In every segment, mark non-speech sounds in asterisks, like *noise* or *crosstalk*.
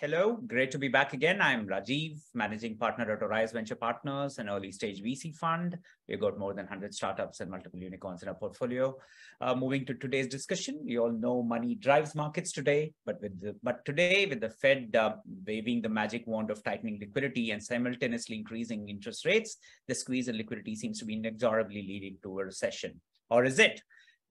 Hello, great to be back again. I'm Rajeev, managing partner at Orios Venture Partners, an early stage VC fund. We've got more than 100 startups and multiple unicorns in our portfolio. Uh, moving to today's discussion, we all know money drives markets today, but with the, but today with the Fed uh, waving the magic wand of tightening liquidity and simultaneously increasing interest rates, the squeeze in liquidity seems to be inexorably leading to a recession. Or is it?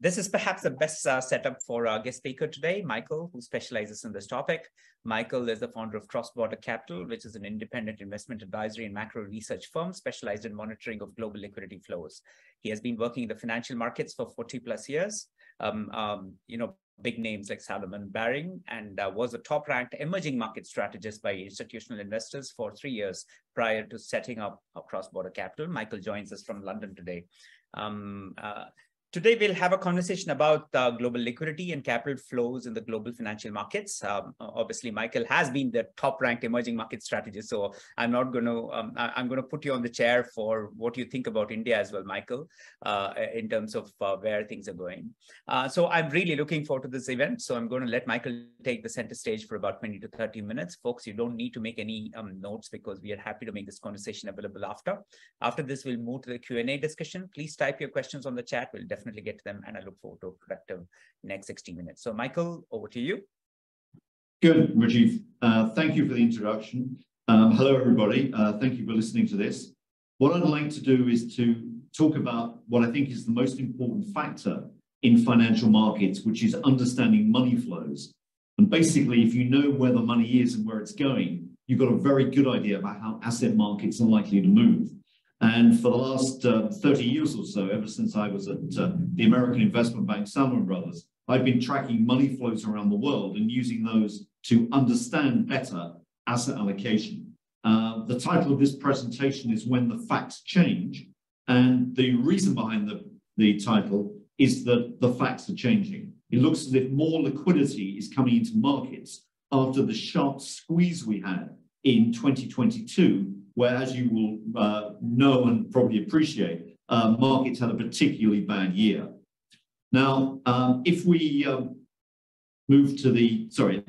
This is perhaps the best uh, setup for our guest speaker today, Michael, who specializes in this topic. Michael is the founder of CrossBorder Capital, which is an independent investment advisory and macro research firm specialized in monitoring of global liquidity flows. He has been working in the financial markets for 40 plus years. Um, um, you know, big names like Salomon Baring and uh, was a top ranked emerging market strategist by institutional investors for three years prior to setting up CrossBorder Capital. Michael joins us from London today. Um, uh, Today, we'll have a conversation about uh, global liquidity and capital flows in the global financial markets. Um, obviously, Michael has been the top-ranked emerging market strategist, so I'm not going to um, I'm going to put you on the chair for what you think about India as well, Michael, uh, in terms of uh, where things are going. Uh, so I'm really looking forward to this event. So I'm going to let Michael take the center stage for about 20 to 30 minutes, folks. You don't need to make any um, notes because we are happy to make this conversation available after. After this, we'll move to the Q&A discussion. Please type your questions on the chat. We'll definitely get to them and I look forward to a productive next 60 minutes. So Michael, over to you. Good, Rajeev. Uh, thank you for the introduction. Um, hello, everybody. Uh, thank you for listening to this. What I'd like to do is to talk about what I think is the most important factor in financial markets, which is understanding money flows. And basically, if you know where the money is and where it's going, you've got a very good idea about how asset markets are likely to move. And for the last uh, 30 years or so, ever since I was at uh, the American investment bank Salomon Brothers, I've been tracking money flows around the world and using those to understand better asset allocation. Uh, the title of this presentation is When the Facts Change. And the reason behind the, the title is that the facts are changing. It looks as if more liquidity is coming into markets after the sharp squeeze we had in 2022 where, as you will uh, know and probably appreciate, uh, markets had a particularly bad year. Now, um, if we um, move to the, sorry,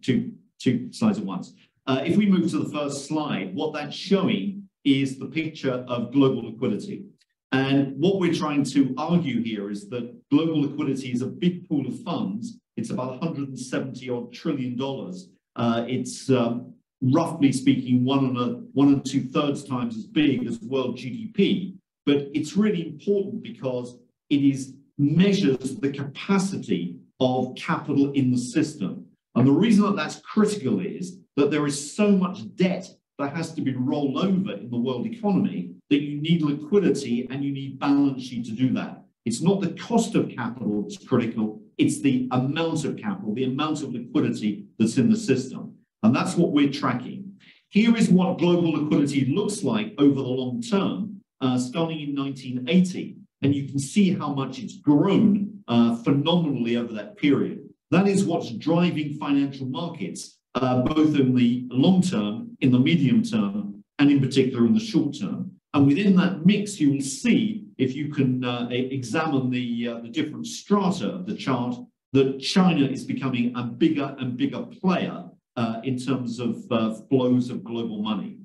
two, two slides at once. Uh, if we move to the first slide, what that's showing is the picture of global liquidity. And what we're trying to argue here is that global liquidity is a big pool of funds. It's about 170 odd trillion dollars. Uh, it's um, roughly speaking, one and, a, one and two thirds times as big as world GDP. But it's really important because it is measures the capacity of capital in the system. And the reason that that's critical is that there is so much debt that has to be rolled over in the world economy that you need liquidity and you need balance sheet to do that. It's not the cost of capital that's critical, it's the amount of capital, the amount of liquidity that's in the system. And that's what we're tracking. Here is what global liquidity looks like over the long term, uh, starting in 1980. And you can see how much it's grown uh, phenomenally over that period. That is what's driving financial markets, uh, both in the long term, in the medium term, and in particular in the short term. And within that mix, you will see, if you can uh, examine the, uh, the different strata of the chart, that China is becoming a bigger and bigger player uh, in terms of uh, flows of global money.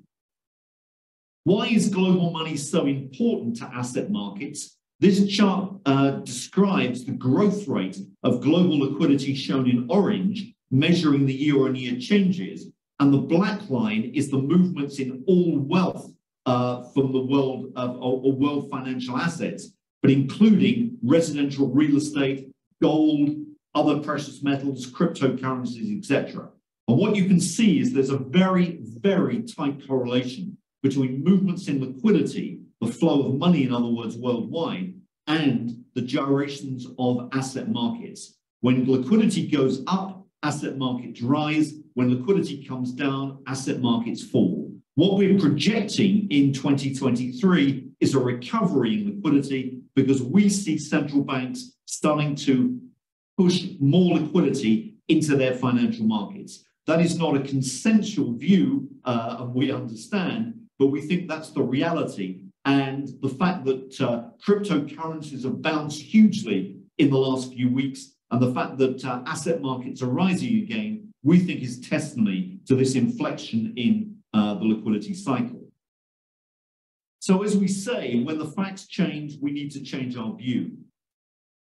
Why is global money so important to asset markets? This chart uh, describes the growth rate of global liquidity shown in orange, measuring the year-on-year changes, and the black line is the movements in all wealth uh, from the world of or, or world financial assets, but including residential real estate, gold, other precious metals, cryptocurrencies, etc. And what you can see is there's a very, very tight correlation between movements in liquidity, the flow of money, in other words, worldwide, and the gyrations of asset markets. When liquidity goes up, asset markets rise. When liquidity comes down, asset markets fall. What we're projecting in 2023 is a recovery in liquidity because we see central banks starting to push more liquidity into their financial markets. That is not a consensual view, uh, and we understand, but we think that's the reality. And the fact that uh, cryptocurrencies have bounced hugely in the last few weeks, and the fact that uh, asset markets are rising again, we think is testimony to this inflection in uh, the liquidity cycle. So as we say, when the facts change, we need to change our view.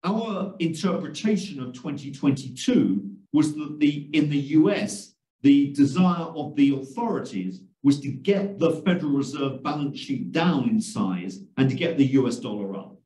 Our interpretation of 2022 was that the in the US, the desire of the authorities was to get the Federal Reserve balance sheet down in size and to get the US dollar up.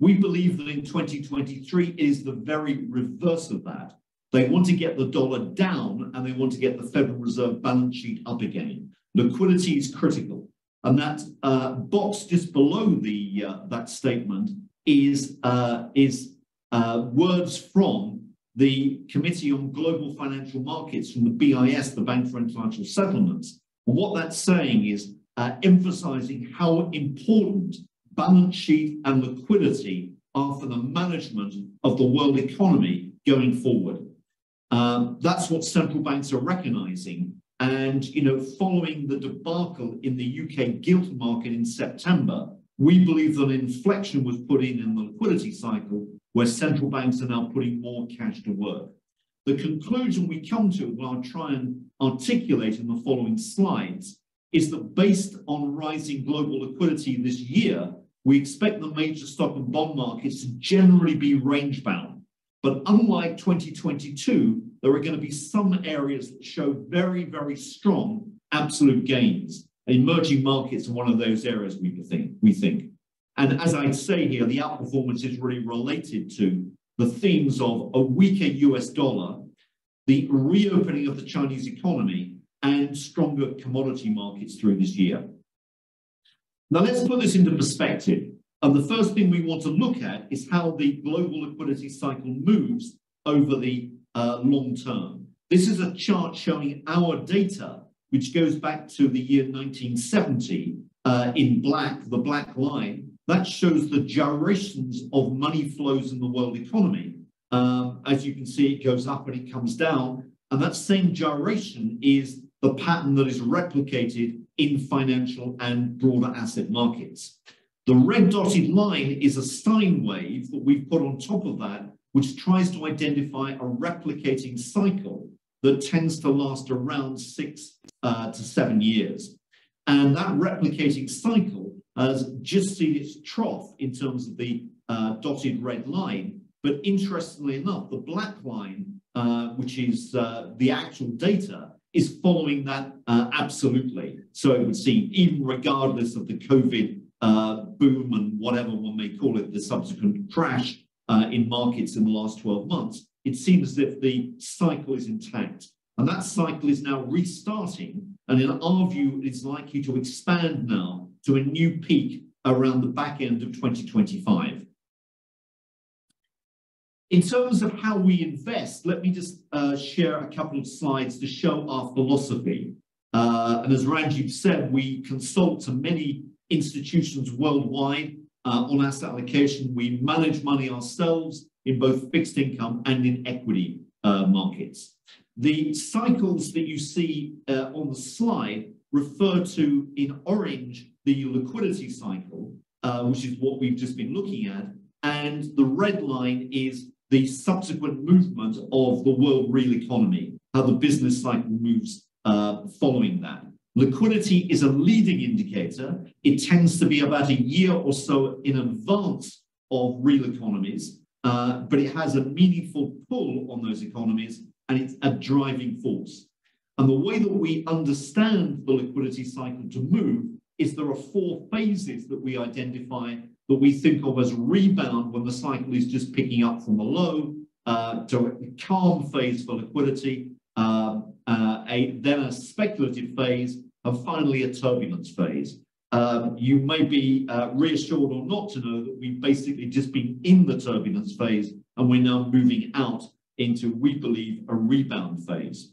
We believe that in 2023 it is the very reverse of that. They want to get the dollar down and they want to get the Federal Reserve balance sheet up again. Liquidity is critical. And that uh, box just below the uh, that statement is, uh, is uh, words from the Committee on Global Financial Markets from the BIS, the Bank for International Settlements. And what that's saying is uh, emphasizing how important balance sheet and liquidity are for the management of the world economy going forward. Um, that's what central banks are recognizing. And, you know, following the debacle in the UK gilt market in September, we believe that an inflection was put in in the liquidity cycle where central banks are now putting more cash to work. The conclusion we come to, what I'll try and articulate in the following slides, is that based on rising global liquidity this year, we expect the major stock and bond markets to generally be range bound. But unlike 2022, there are going to be some areas that show very, very strong absolute gains. Emerging markets are one of those areas we think. We think. And as I say here, the outperformance is really related to the themes of a weaker US dollar, the reopening of the Chinese economy, and stronger commodity markets through this year. Now let's put this into perspective. And the first thing we want to look at is how the global liquidity cycle moves over the uh, long term. This is a chart showing our data, which goes back to the year 1970 uh, in black, the black line, that shows the gyrations of money flows in the world economy. Um, as you can see, it goes up and it comes down. And that same gyration is the pattern that is replicated in financial and broader asset markets. The red dotted line is a sine wave that we've put on top of that, which tries to identify a replicating cycle that tends to last around six uh, to seven years. And that replicating cycle has just seen its trough in terms of the uh, dotted red line. But interestingly enough, the black line, uh, which is uh, the actual data, is following that uh, absolutely. So it would seem, even regardless of the COVID uh, boom and whatever one may call it, the subsequent crash uh, in markets in the last 12 months, it seems as if the cycle is intact. And that cycle is now restarting. And in our view, it's likely to expand now to a new peak around the back end of 2025. In terms of how we invest, let me just uh, share a couple of slides to show our philosophy. Uh, and as Rajeev said, we consult to many institutions worldwide uh, on asset allocation. We manage money ourselves in both fixed income and in equity uh, markets. The cycles that you see uh, on the slide refer to in orange the liquidity cycle, uh, which is what we've just been looking at, and the red line is the subsequent movement of the world real economy, how the business cycle moves uh, following that. Liquidity is a leading indicator. It tends to be about a year or so in advance of real economies, uh, but it has a meaningful pull on those economies and it's a driving force. And the way that we understand the liquidity cycle to move is there are four phases that we identify that we think of as rebound when the cycle is just picking up from a low uh, to a calm phase for liquidity, uh, uh, a, then a speculative phase, and finally a turbulence phase. Um, you may be uh, reassured or not to know that we've basically just been in the turbulence phase and we're now moving out into, we believe, a rebound phase.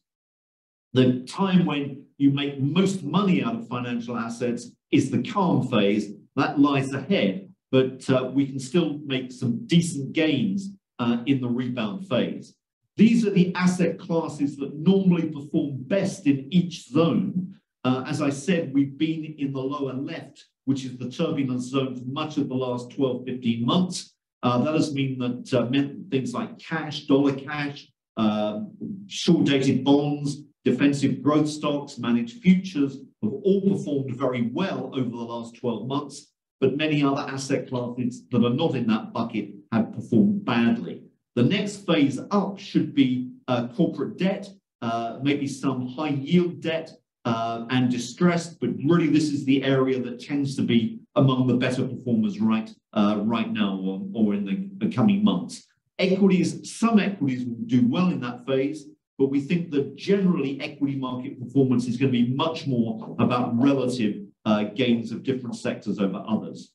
The time when you make most money out of financial assets is the calm phase. That lies ahead, but uh, we can still make some decent gains uh, in the rebound phase. These are the asset classes that normally perform best in each zone. Uh, as I said, we've been in the lower left, which is the turbulence zone for much of the last 12, 15 months. Uh, that has mean that uh, meant things like cash, dollar cash, uh, short-dated bonds, defensive growth stocks, managed futures have all performed very well over the last 12 months, but many other asset classes that are not in that bucket have performed badly. The next phase up should be uh, corporate debt, uh, maybe some high yield debt uh, and distressed, but really this is the area that tends to be among the better performers right, uh, right now or, or in the, the coming months. Equities, some equities will do well in that phase, but we think that generally equity market performance is going to be much more about relative uh, gains of different sectors over others.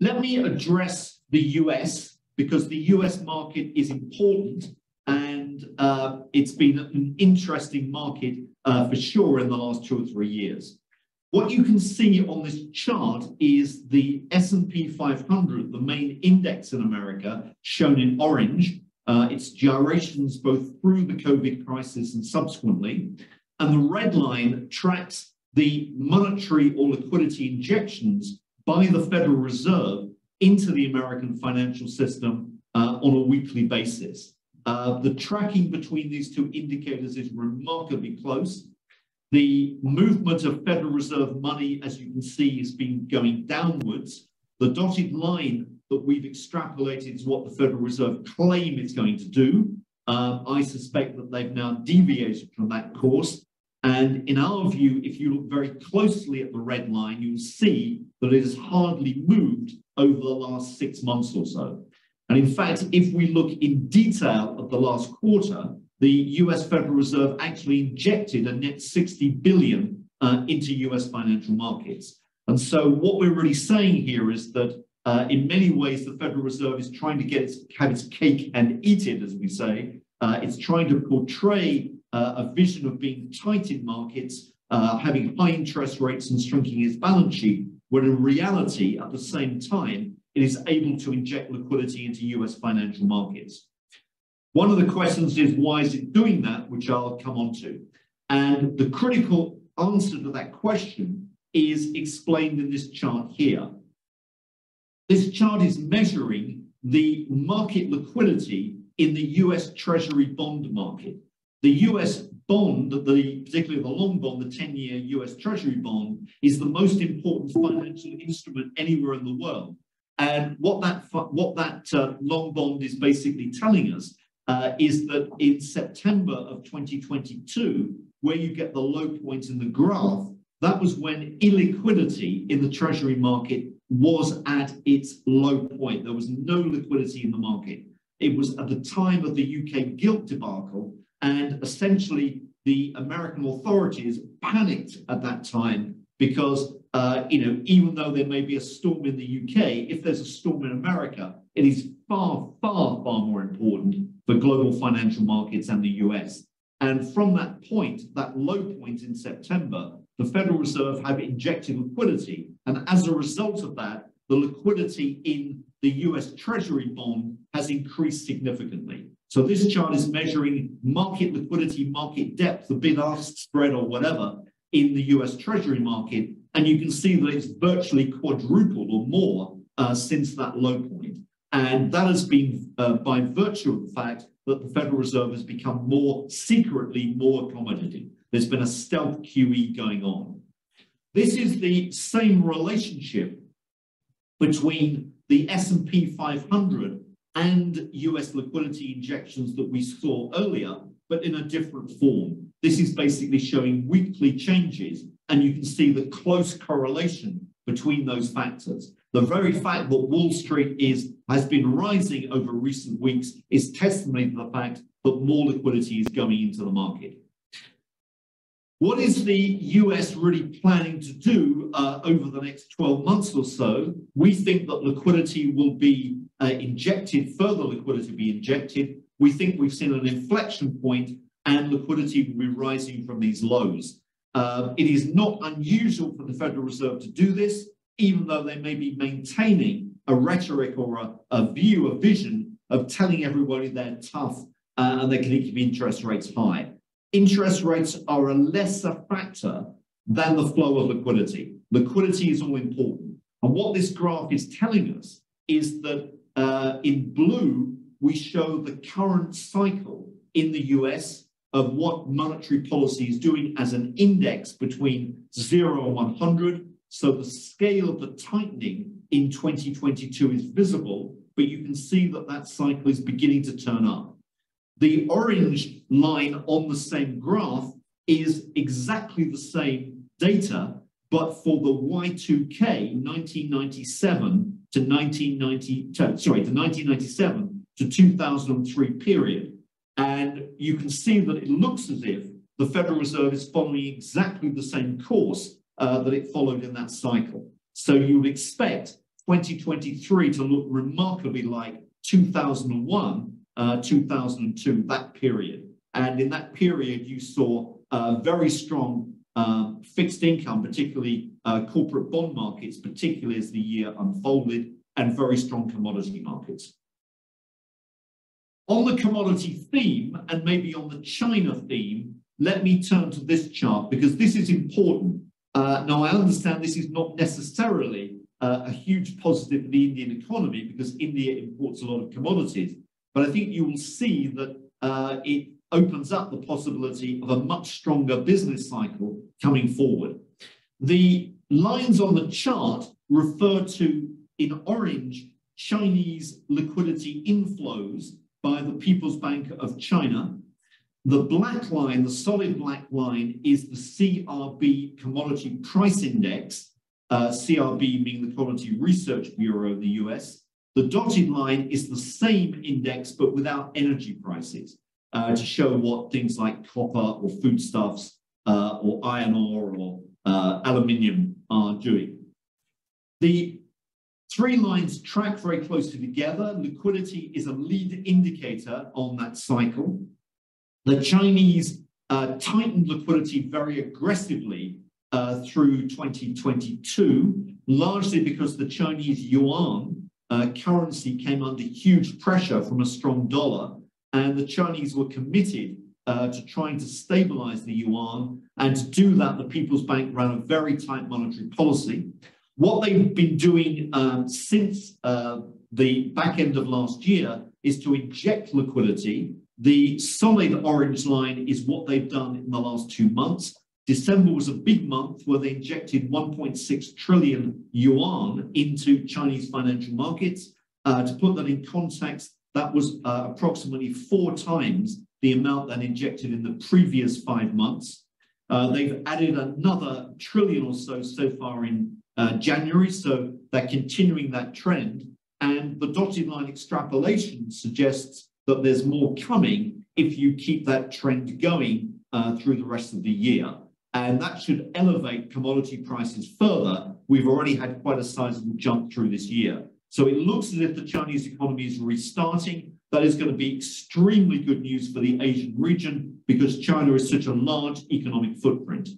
Let me address the US because the US market is important and uh, it's been an interesting market uh, for sure in the last two or three years. What you can see on this chart is the S&P 500, the main index in America, shown in orange, uh, its gyrations both through the COVID crisis and subsequently. And the red line tracks the monetary or liquidity injections by the Federal Reserve into the American financial system uh, on a weekly basis. Uh, the tracking between these two indicators is remarkably close. The movement of Federal Reserve money, as you can see, has been going downwards. The dotted line that we've extrapolated is what the Federal Reserve claim it's going to do. Uh, I suspect that they've now deviated from that course. And in our view, if you look very closely at the red line, you'll see that it has hardly moved over the last six months or so. And in fact, if we look in detail at the last quarter, the US Federal Reserve actually injected a net 60 billion uh, into US financial markets. And so what we're really saying here is that uh, in many ways, the Federal Reserve is trying to get its, have its cake and eat it, as we say. Uh, it's trying to portray uh, a vision of being tight in markets, uh, having high interest rates and shrinking its balance sheet, when in reality, at the same time, it is able to inject liquidity into US financial markets. One of the questions is why is it doing that, which I'll come on to. And the critical answer to that question is explained in this chart here. This chart is measuring the market liquidity in the US Treasury bond market. The US bond, the, particularly the long bond, the 10-year US Treasury bond, is the most important financial instrument anywhere in the world. And what that, what that uh, long bond is basically telling us uh, is that in September of 2022, where you get the low point in the graph, that was when illiquidity in the treasury market was at its low point. There was no liquidity in the market. It was at the time of the UK gilt debacle, and essentially the American authorities panicked at that time because, uh, you know, even though there may be a storm in the UK, if there's a storm in America, it is far, far, far more important for global financial markets and the US. And from that point, that low point in September, the Federal Reserve have injected liquidity. And as a result of that, the liquidity in the US Treasury bond has increased significantly. So this chart is measuring market liquidity, market depth, the bid-ask spread or whatever in the US Treasury market. And you can see that it's virtually quadrupled or more uh, since that low point. And that has been uh, by virtue of the fact that the Federal Reserve has become more secretly more accommodating. There's been a stealth QE going on. This is the same relationship between the S&P 500 and US liquidity injections that we saw earlier, but in a different form. This is basically showing weekly changes, and you can see the close correlation between those factors. The very fact that Wall Street is has been rising over recent weeks is testimony to the fact that more liquidity is going into the market. What is the US really planning to do uh, over the next 12 months or so? We think that liquidity will be uh, injected, further liquidity will be injected. We think we've seen an inflection point and liquidity will be rising from these lows. Uh, it is not unusual for the Federal Reserve to do this, even though they may be maintaining a rhetoric or a, a view, a vision of telling everybody they're tough uh, and they can keep interest rates high. Interest rates are a lesser factor than the flow of liquidity. Liquidity is all important. And what this graph is telling us is that uh, in blue, we show the current cycle in the US of what monetary policy is doing as an index between 0 and 100. So the scale of the tightening in 2022 is visible, but you can see that that cycle is beginning to turn up. The orange line on the same graph is exactly the same data, but for the Y2K 1997 to 1990, sorry, to 1997 to 2003 period. And you can see that it looks as if the Federal Reserve is following exactly the same course uh, that it followed in that cycle. So you would expect 2023 to look remarkably like 2001, uh, 2002, that period. And in that period, you saw very strong uh, fixed income, particularly uh, corporate bond markets, particularly as the year unfolded, and very strong commodity markets. On the commodity theme, and maybe on the China theme, let me turn to this chart because this is important. Uh, now, I understand this is not necessarily a huge positive for the Indian economy because India imports a lot of commodities, but I think you will see that uh, it opens up the possibility of a much stronger business cycle coming forward. The lines on the chart refer to, in orange, Chinese liquidity inflows by the People's Bank of China. The black line, the solid black line, is the CRB Commodity Price Index, uh, CRB being the Commodity Research Bureau of the US. The dotted line is the same index, but without energy prices, uh, to show what things like copper or foodstuffs uh, or iron ore or uh, aluminium are doing. The Three lines track very closely together. Liquidity is a lead indicator on that cycle. The Chinese uh, tightened liquidity very aggressively uh, through 2022, largely because the Chinese yuan uh, currency came under huge pressure from a strong dollar, and the Chinese were committed uh, to trying to stabilize the yuan. And to do that, the People's Bank ran a very tight monetary policy. What they've been doing um, since uh, the back end of last year is to inject liquidity. The solid orange line is what they've done in the last two months. December was a big month where they injected 1.6 trillion yuan into Chinese financial markets. Uh, to put that in context, that was uh, approximately four times the amount that injected in the previous five months. Uh, they've added another trillion or so so far in uh, January. So they're continuing that trend. And the dotted line extrapolation suggests that there's more coming if you keep that trend going uh, through the rest of the year. And that should elevate commodity prices further. We've already had quite a sizable jump through this year. So it looks as if the Chinese economy is restarting. That is going to be extremely good news for the Asian region because China is such a large economic footprint.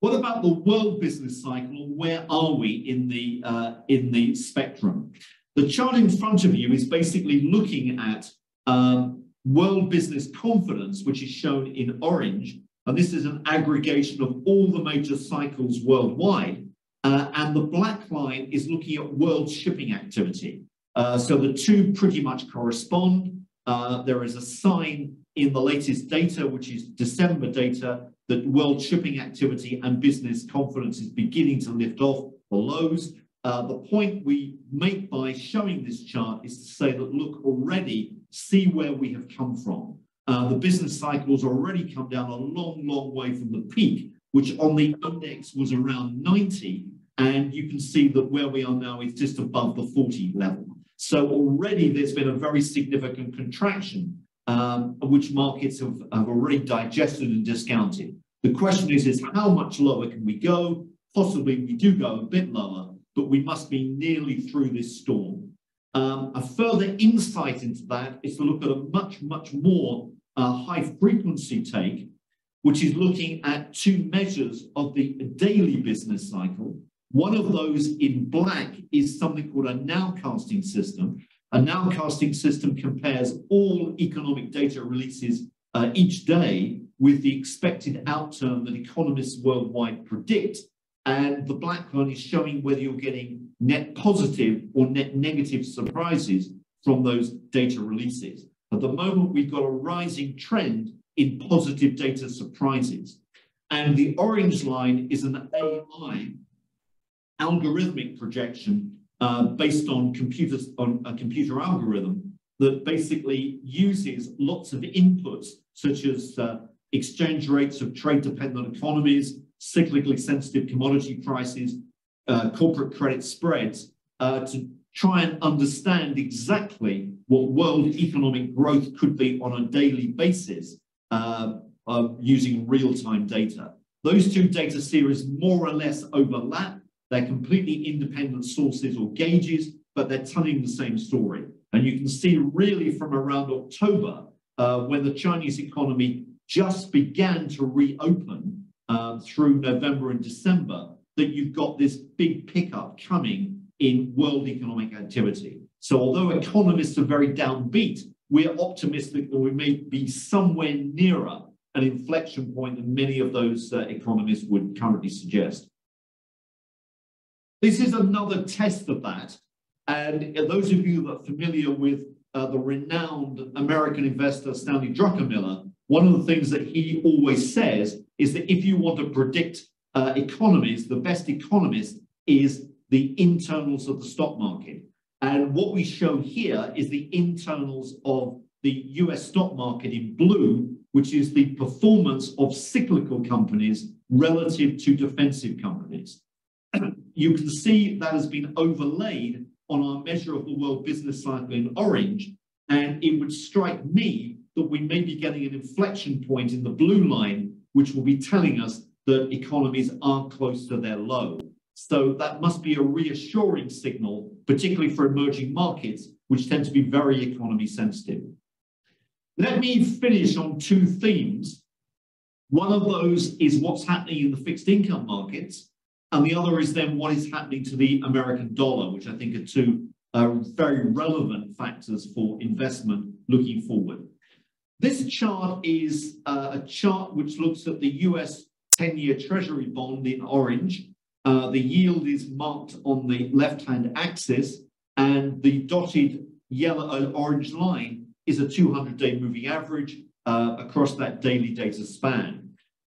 What about the world business cycle? Where are we in the, uh, in the spectrum? The chart in front of you is basically looking at um, world business confidence, which is shown in orange. And this is an aggregation of all the major cycles worldwide. Uh, and the black line is looking at world shipping activity. Uh, so the two pretty much correspond. Uh, there is a sign in the latest data, which is December data, that world shipping activity and business confidence is beginning to lift off the lows. Uh, the point we make by showing this chart is to say that look already, see where we have come from. Uh, the business cycle has already come down a long, long way from the peak, which on the index was around 90. And you can see that where we are now is just above the 40 level. So already there's been a very significant contraction um, which markets have, have already digested and discounted. The question is, is how much lower can we go? Possibly we do go a bit lower, but we must be nearly through this storm. Um, a further insight into that is to look at a much, much more uh, high frequency take, which is looking at two measures of the daily business cycle. One of those in black is something called a nowcasting system, a nowcasting system compares all economic data releases uh, each day with the expected outturn that economists worldwide predict. And the black line is showing whether you're getting net positive or net negative surprises from those data releases. At the moment, we've got a rising trend in positive data surprises. And the orange line is an AI algorithmic projection uh, based on computers on a computer algorithm that basically uses lots of inputs such as uh, exchange rates of trade-dependent economies, cyclically sensitive commodity prices, uh, corporate credit spreads uh, to try and understand exactly what world economic growth could be on a daily basis uh, using real-time data. Those two data series more or less overlap. They're completely independent sources or gauges, but they're telling the same story. And you can see really from around October, uh, when the Chinese economy just began to reopen uh, through November and December, that you've got this big pickup coming in world economic activity. So although economists are very downbeat, we're optimistic that we may be somewhere nearer an inflection point than many of those uh, economists would currently suggest. This is another test of that. And those of you that are familiar with uh, the renowned American investor Stanley Druckenmiller, one of the things that he always says is that if you want to predict uh, economies, the best economist is the internals of the stock market. And what we show here is the internals of the US stock market in blue, which is the performance of cyclical companies relative to defensive companies. *clears throat* you can see that has been overlaid on our measure of the world business cycle in orange. And it would strike me that we may be getting an inflection point in the blue line, which will be telling us that economies are close to their low. So that must be a reassuring signal, particularly for emerging markets, which tend to be very economy sensitive. Let me finish on two themes. One of those is what's happening in the fixed income markets, and the other is then what is happening to the American dollar, which I think are two uh, very relevant factors for investment looking forward. This chart is uh, a chart which looks at the US 10 year Treasury bond in orange. Uh, the yield is marked on the left hand axis, and the dotted yellow uh, orange line is a 200 day moving average uh, across that daily data span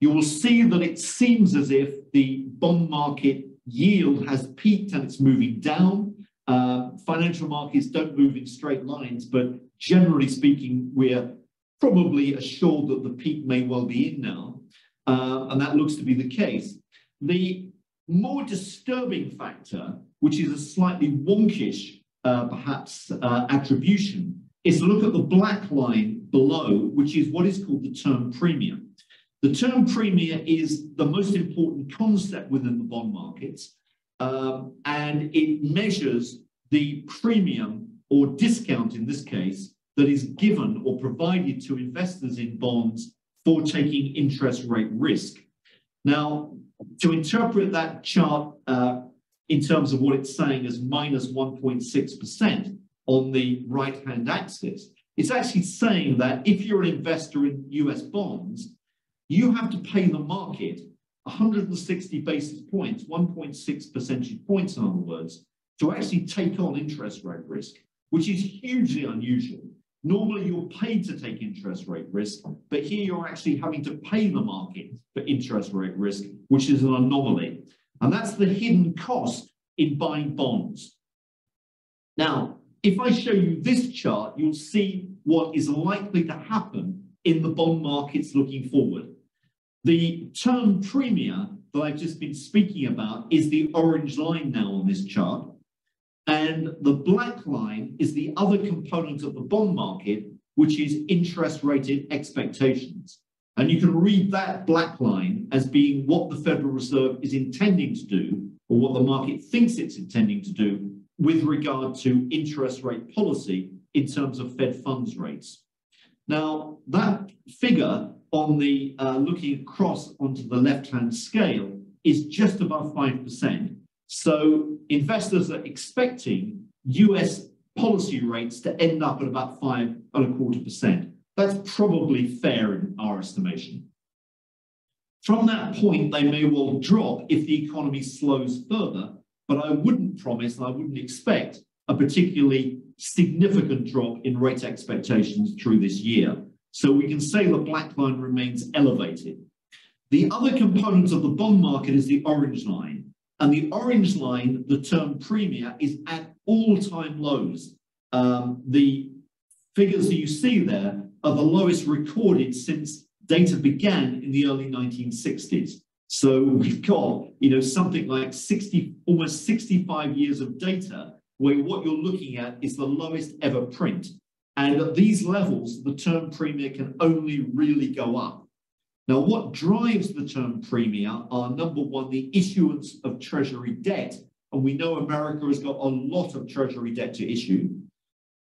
you will see that it seems as if the bond market yield has peaked and it's moving down. Uh, financial markets don't move in straight lines, but generally speaking, we're probably assured that the peak may well be in now, uh, and that looks to be the case. The more disturbing factor, which is a slightly wonkish, uh, perhaps, uh, attribution, is to look at the black line below, which is what is called the term premium. The term premium is the most important concept within the bond markets, um, and it measures the premium or discount in this case that is given or provided to investors in bonds for taking interest rate risk. Now, to interpret that chart uh, in terms of what it's saying as minus 1.6% on the right hand axis, it's actually saying that if you're an investor in US bonds, you have to pay the market 160 basis points, 1.6 percentage points, in other words, to actually take on interest rate risk, which is hugely unusual. Normally, you're paid to take interest rate risk, but here you're actually having to pay the market for interest rate risk, which is an anomaly. And that's the hidden cost in buying bonds. Now, if I show you this chart, you'll see what is likely to happen in the bond markets looking forward. The term premium that I've just been speaking about is the orange line now on this chart. And the black line is the other component of the bond market, which is interest rated expectations. And you can read that black line as being what the Federal Reserve is intending to do, or what the market thinks it's intending to do with regard to interest rate policy in terms of Fed funds rates. Now, that figure on the uh, looking across onto the left-hand scale is just above 5%. So investors are expecting US policy rates to end up at about five and a quarter percent. That's probably fair in our estimation. From that point, they may well drop if the economy slows further, but I wouldn't promise and I wouldn't expect a particularly significant drop in rate expectations through this year. So we can say the black line remains elevated. The other component of the bond market is the orange line. And the orange line, the term premium, is at all-time lows. Um, the figures that you see there are the lowest recorded since data began in the early 1960s. So we've got, you know, something like 60, almost 65 years of data where what you're looking at is the lowest ever print. And at these levels, the term premium can only really go up. Now, what drives the term premium are number one, the issuance of treasury debt. And we know America has got a lot of treasury debt to issue.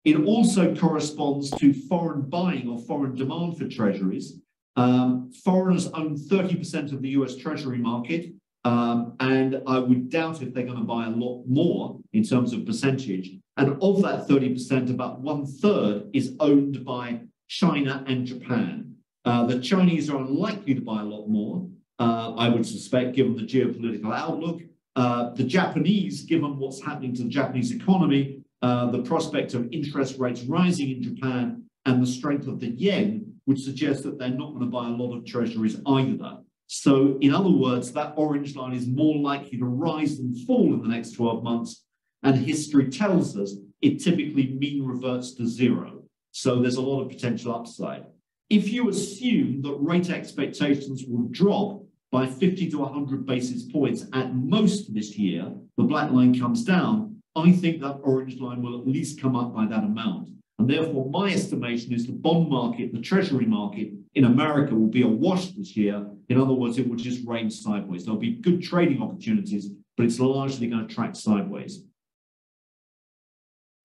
It also corresponds to foreign buying or foreign demand for treasuries. Um, foreigners own 30% of the US Treasury market, um, and I would doubt if they're going to buy a lot more in terms of percentage. And of that 30%, about one third is owned by China and Japan. Uh, the Chinese are unlikely to buy a lot more, uh, I would suspect, given the geopolitical outlook. Uh, the Japanese, given what's happening to the Japanese economy, uh, the prospect of interest rates rising in Japan, and the strength of the yen, would suggest that they're not going to buy a lot of treasuries either. So, in other words, that orange line is more likely to rise than fall in the next 12 months. And history tells us it typically mean reverts to zero. So, there's a lot of potential upside. If you assume that rate expectations will drop by 50 to 100 basis points at most this year, the black line comes down, I think that orange line will at least come up by that amount. And therefore, my estimation is the bond market, the treasury market in America will be a wash this year. In other words, it will just range sideways. There'll be good trading opportunities, but it's largely going to track sideways.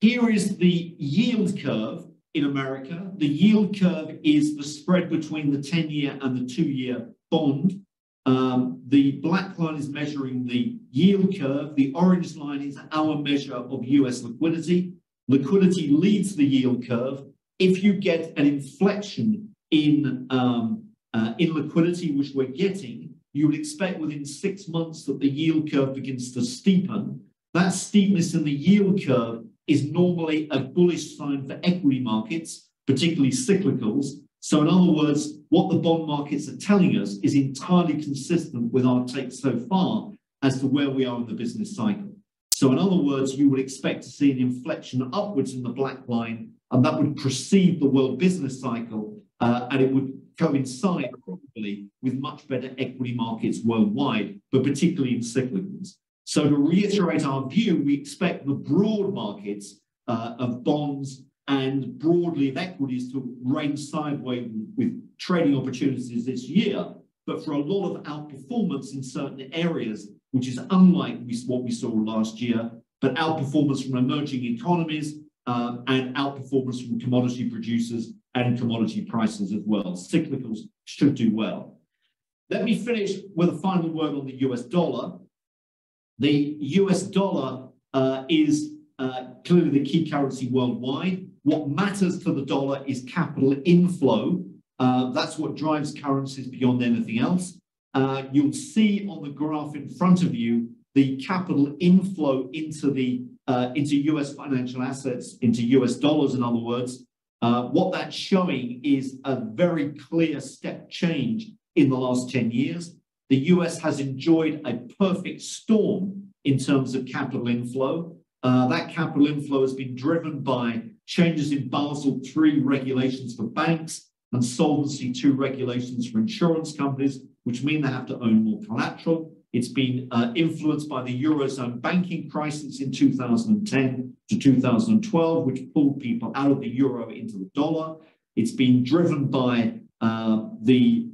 Here is the yield curve in America. The yield curve is the spread between the 10 year and the two year bond. Um, the black line is measuring the yield curve. The orange line is our measure of US liquidity liquidity leads the yield curve. If you get an inflection in, um, uh, in liquidity, which we're getting, you would expect within six months that the yield curve begins to steepen. That steepness in the yield curve is normally a bullish sign for equity markets, particularly cyclicals. So, in other words, what the bond markets are telling us is entirely consistent with our take so far as to where we are in the business cycle. So in other words, you would expect to see an inflection upwards in the black line, and that would precede the world business cycle, uh, and it would coincide probably with much better equity markets worldwide, but particularly in cyclicals. So to reiterate our view, we expect the broad markets uh, of bonds and broadly of equities to range sideways with trading opportunities this year, but for a lot of outperformance in certain areas which is unlike what we saw last year, but outperformance from emerging economies uh, and outperformance from commodity producers and commodity prices as well. Cyclicals should do well. Let me finish with a final word on the US dollar. The US dollar uh, is uh, clearly the key currency worldwide. What matters to the dollar is capital inflow. Uh, that's what drives currencies beyond anything else. Uh, you'll see on the graph in front of you the capital inflow into the uh, into US financial assets, into US dollars, in other words. Uh, what that's showing is a very clear step change in the last 10 years. The US has enjoyed a perfect storm in terms of capital inflow. Uh, that capital inflow has been driven by changes in Basel III regulations for banks and Solvency II regulations for insurance companies, which mean they have to own more collateral. It's been uh, influenced by the Eurozone banking crisis in 2010 to 2012, which pulled people out of the euro into the dollar. It's been driven by uh, the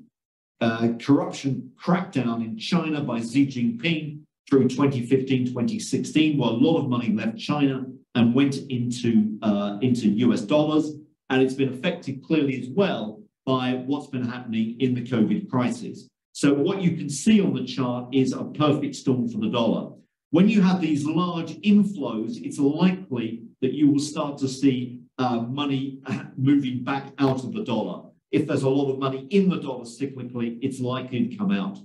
uh, corruption crackdown in China by Xi Jinping through 2015, 2016, where a lot of money left China and went into, uh, into US dollars. And it's been affected clearly as well by what's been happening in the COVID crisis. So what you can see on the chart is a perfect storm for the dollar. When you have these large inflows, it's likely that you will start to see uh, money *laughs* moving back out of the dollar. If there's a lot of money in the dollar cyclically, it's likely to come out.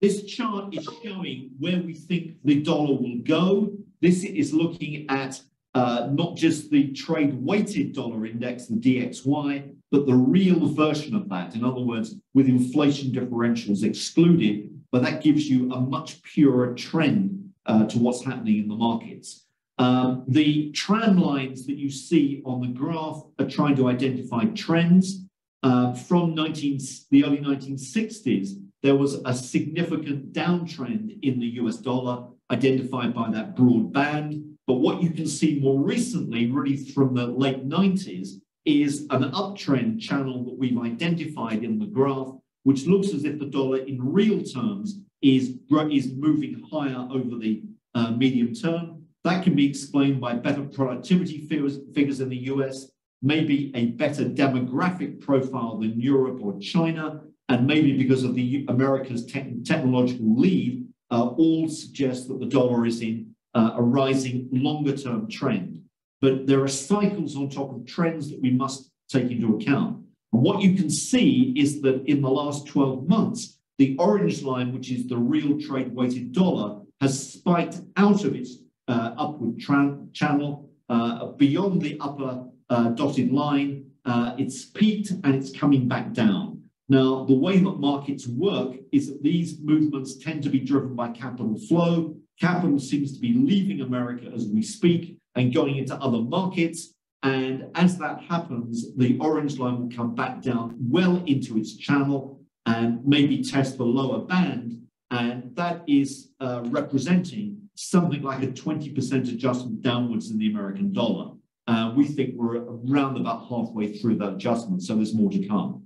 This chart is showing where we think the dollar will go. This is looking at uh, not just the trade weighted dollar index, the DXY, but the real version of that. In other words, with inflation differentials excluded, but that gives you a much purer trend uh, to what's happening in the markets. Um, the tram lines that you see on the graph are trying to identify trends. Uh, from 19, the early 1960s, there was a significant downtrend in the US dollar identified by that broad band. But what you can see more recently, really from the late 90s, is an uptrend channel that we've identified in the graph, which looks as if the dollar in real terms is, is moving higher over the uh, medium term. That can be explained by better productivity figures, in the US, maybe a better demographic profile than Europe or China, and maybe because of the America's te technological lead, uh, all suggest that the dollar is in uh, a rising longer term trend. But there are cycles on top of trends that we must take into account. And what you can see is that in the last 12 months, the orange line, which is the real trade weighted dollar, has spiked out of its upward channel uh, beyond the upper uh, dotted line. Uh, it's peaked and it's coming back down. Now, the way that markets work is that these movements tend to be driven by capital flow. Capital seems to be leaving America as we speak and going into other markets. And as that happens, the orange line will come back down well into its channel and maybe test the lower band. And that is uh, representing something like a 20% adjustment downwards in the American dollar. Uh, we think we're around about halfway through that adjustment, so there's more to come.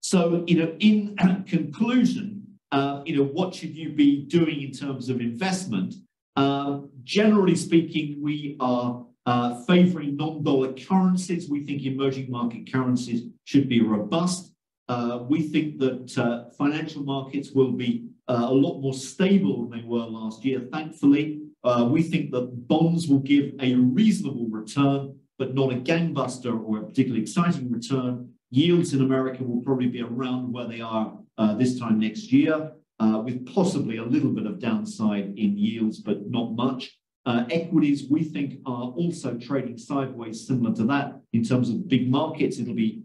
So, you know, in *clears throat* conclusion, uh, you know, what should you be doing in terms of investment? Uh, generally speaking, we are uh, favoring non-dollar currencies. We think emerging market currencies should be robust. Uh, we think that uh, financial markets will be uh, a lot more stable than they were last year, thankfully. Uh, we think that bonds will give a reasonable return, but not a gangbuster or a particularly exciting return. Yields in America will probably be around where they are uh, this time next year, uh, with possibly a little bit of downside in yields, but not much. Uh, equities, we think, are also trading sideways, similar to that in terms of big markets. It'll be,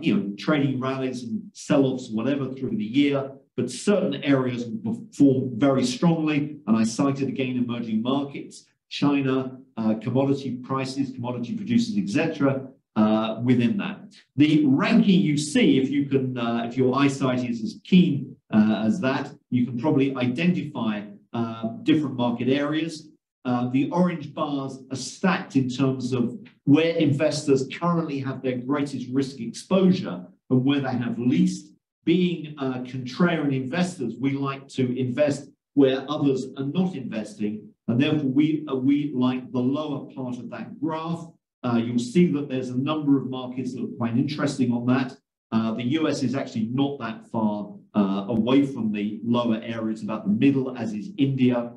you know, trading rallies and sell-offs, whatever, through the year but certain areas perform very strongly. And I cited again emerging markets, China, uh, commodity prices, commodity producers, etc. Uh, within that, the ranking you see, if you can, uh, if your eyesight is as keen uh, as that, you can probably identify uh, different market areas. Uh, the orange bars are stacked in terms of where investors currently have their greatest risk exposure and where they have least being uh, contrarian investors, we like to invest where others are not investing. And therefore, we, uh, we like the lower part of that graph. Uh, you'll see that there's a number of markets that are quite interesting on that. Uh, the US is actually not that far uh, away from the lower areas, about the middle, as is India.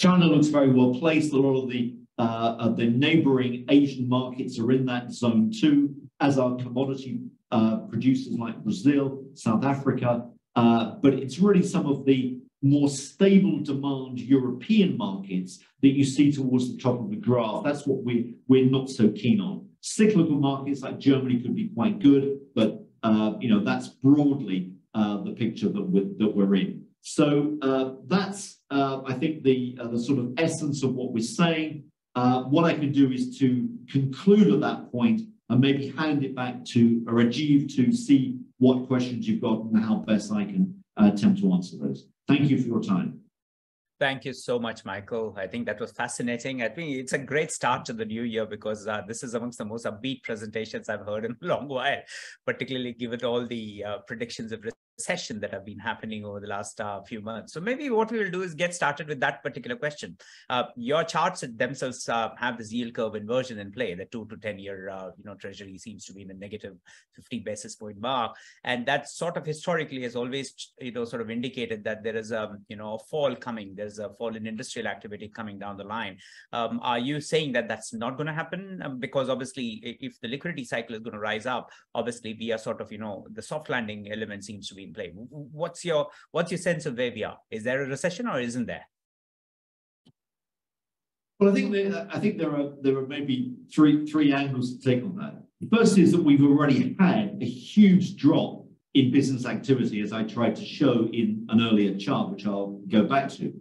China looks very well placed. A lot of the uh, the neighboring Asian markets are in that zone too, as are commodity uh, producers like Brazil, South Africa, uh, but it's really some of the more stable demand European markets that you see towards the top of the graph. That's what we, we're not so keen on. Cyclical markets like Germany could be quite good, but uh, you know that's broadly uh, the picture that we're, that we're in. So uh, that's, I think, the, the sort of essence of what we're saying. what I can do is to conclude at that point and maybe hand it back to Rajeev to see what questions you've got and how best I can uh, attempt to answer those. Thank you for your time. Thank you so much, Michael. I think that was fascinating. I think it's a great start to the new year because uh, this is amongst the most upbeat presentations I've heard in a *laughs* long while, particularly given all the uh, predictions of recession that have been happening over the last uh, few months. So maybe what we will do is get started with that particular question. Uh, your charts themselves uh, have this yield curve inversion in play. The two to 10 year, uh, you know, treasury seems to be in a negative 50 basis point mark. And that sort of historically has always, you know, sort of indicated that there is a, you know, a fall coming. There's a fall in industrial activity coming down the line. Um, are you saying that that's not going to happen? Um, because obviously if the liquidity cycle is going to rise up, obviously we are sort of, you know, the soft landing element seems to be play. What's your what's your sense of where we are? Is there a recession or isn't there? Well, I think there, I think there are there are maybe three three angles to take on that. The first is that we've already had a huge drop in business activity, as I tried to show in an earlier chart, which I'll go back to.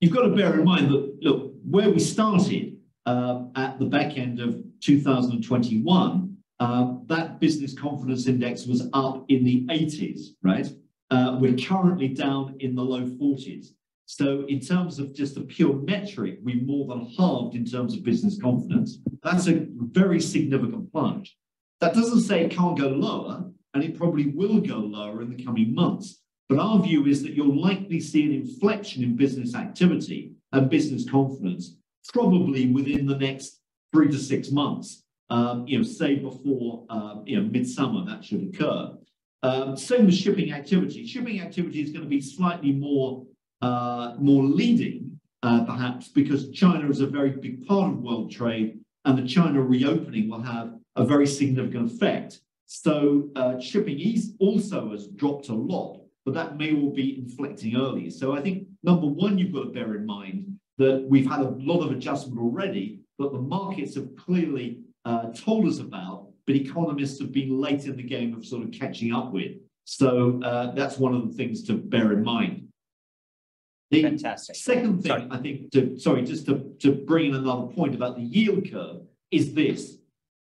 You've got to bear in mind that look where we started uh, at the back end of 2021. Uh, that business confidence index was up in the 80s, right? Uh, we're currently down in the low 40s. So in terms of just a pure metric, we more than halved in terms of business confidence. That's a very significant plunge. That doesn't say it can't go lower, and it probably will go lower in the coming months. But our view is that you'll likely see an inflection in business activity and business confidence probably within the next three to six months. Um, you know, say before um, you know midsummer that should occur. Um, same with shipping activity. Shipping activity is going to be slightly more uh, more leading, uh, perhaps, because China is a very big part of world trade, and the China reopening will have a very significant effect. So uh, shipping east also has dropped a lot, but that may all be inflecting early. So I think number one, you've got to bear in mind that we've had a lot of adjustment already, but the markets have clearly uh, told us about, but economists have been late in the game of sort of catching up with. So uh, that's one of the things to bear in mind. The Fantastic. second thing, sorry. I think, to, sorry, just to, to bring in another point about the yield curve is this,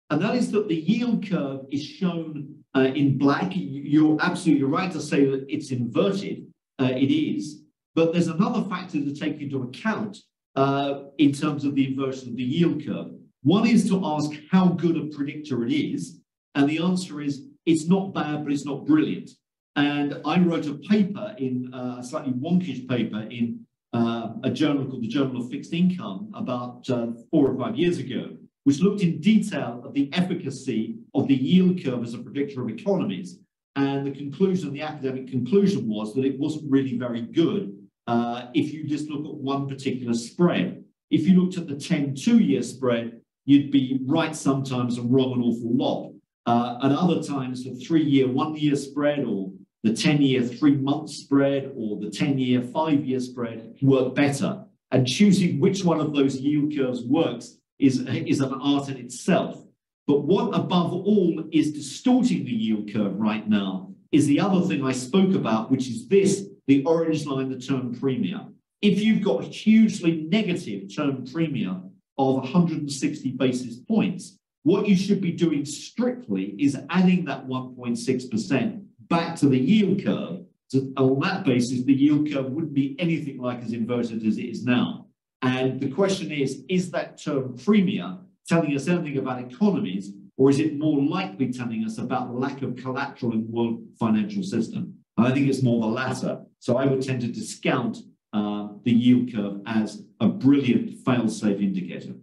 and that is that the yield curve is shown uh, in black. You're absolutely right to say that it's inverted. Uh, it is. But there's another factor to take into account uh, in terms of the inversion of the yield curve. One is to ask how good a predictor it is. And the answer is it's not bad, but it's not brilliant. And I wrote a paper in uh, a slightly wonkish paper in uh, a journal called the Journal of Fixed Income about uh, four or five years ago, which looked in detail at the efficacy of the yield curve as a predictor of economies. And the conclusion, the academic conclusion was that it wasn't really very good uh, if you just look at one particular spread. If you looked at the 10 two year spread, you'd be right sometimes and wrong an awful lot. Uh, at other times, the three year, one year spread or the 10 year, three month spread or the 10 year, five year spread work better. And choosing which one of those yield curves works is, is an art in itself. But what above all is distorting the yield curve right now is the other thing I spoke about, which is this, the orange line, the term premium. If you've got hugely negative term premium of 160 basis points, what you should be doing strictly is adding that 1.6% back to the yield curve. So on that basis, the yield curve wouldn't be anything like as inverted as it is now. And the question is, is that term premium telling us anything about economies, or is it more likely telling us about lack of collateral in the world financial system? I think it's more the latter. So I would tend to discount uh, the yield curve as a brilliant fail-safe indicator.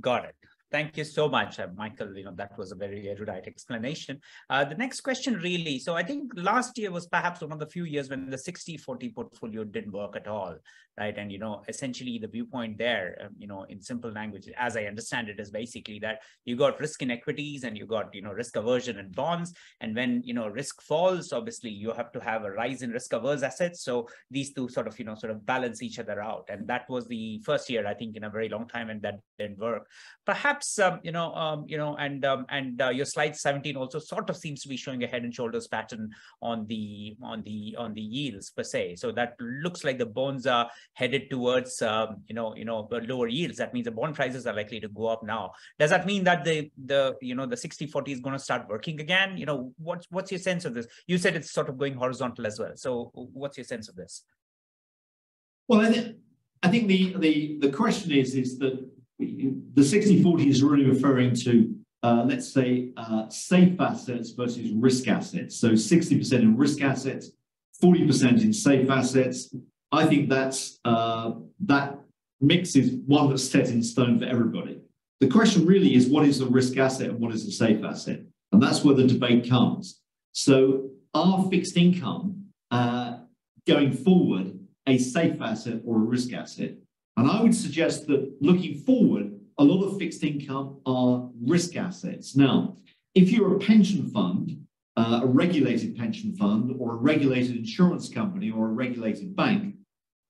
Got it. Thank you so much, uh, Michael. You know, that was a very erudite explanation. Uh, the next question really, so I think last year was perhaps one of the few years when the 60-40 portfolio didn't work at all, right? And, you know, essentially the viewpoint there, um, you know, in simple language, as I understand it, is basically that you got risk in equities and you got, you know, risk aversion in bonds. And when, you know, risk falls, obviously you have to have a rise in risk averse assets. So these two sort of, you know, sort of balance each other out. And that was the first year, I think, in a very long time, and that didn't work. Perhaps perhaps um, you know um, you know and um, and uh, your slide 17 also sort of seems to be showing a head and shoulders pattern on the on the on the yields per se so that looks like the bonds are headed towards um, you know you know lower yields. That means the bond prices are likely to go up now. Does that mean that the the you know the 60 40 is going to start working again? You know what's what's your sense of this? You said it's sort of going horizontal as well. So what's your sense of this? Well i think i think the the the question is is that the 60-40 is really referring to, uh, let's say, uh, safe assets versus risk assets. So 60% in risk assets, 40% in safe assets. I think that's uh, that mix is one that's set in stone for everybody. The question really is what is the risk asset and what is the safe asset? And that's where the debate comes. So are fixed income uh, going forward a safe asset or a risk asset? And I would suggest that looking forward, a lot of fixed income are risk assets. Now, if you're a pension fund, uh, a regulated pension fund, or a regulated insurance company, or a regulated bank,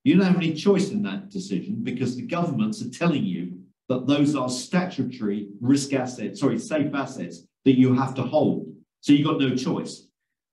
You don't have any choice in that decision because the governments are telling you that those are statutory risk assets, sorry, safe assets that you have to hold. So you've got no choice.